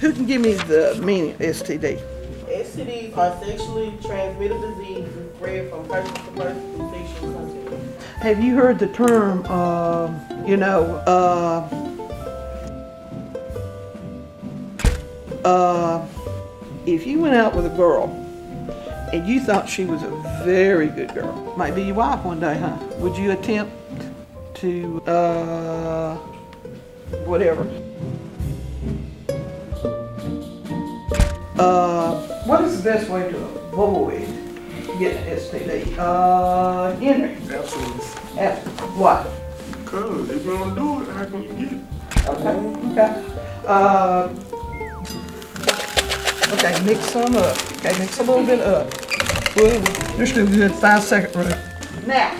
Who can give me the meaning of STD? STDs are sexually transmitted diseases spread from person to person through sexual contact. Have you heard the term, um, you know, uh, uh, if you went out with a girl and you thought she was a very good girl, might be your wife one day, huh? Would you attempt to, uh, whatever? Uh, what is the best way to avoid getting an STD? Uh, Henry, Absolutely. ask, what? Cause if you don't do it, how can you get it? Okay, okay. Uh, okay, mix some up. Okay, mix a little bit up. Whoa, Just do a good five second run. Now,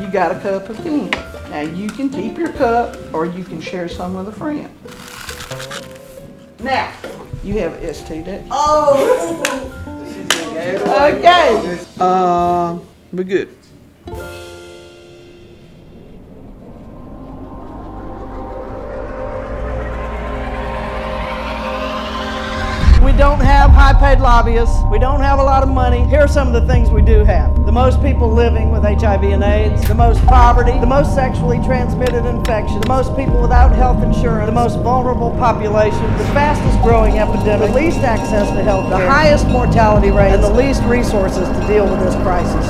you got a cup of tea. Now you can keep your cup or you can share some with a friend. Now, you have an STD. Oh! Okay. Uh, we're good. We don't have high paid lobbyists. We don't have a lot of money. Here are some of the things we do have the most people living with HIV and AIDS, the most poverty, the most sexually transmitted infections, the most people without health insurance, the most vulnerable population, the fastest growing epidemic, the least access to health, the highest mortality rate, and the least resources to deal with this crisis.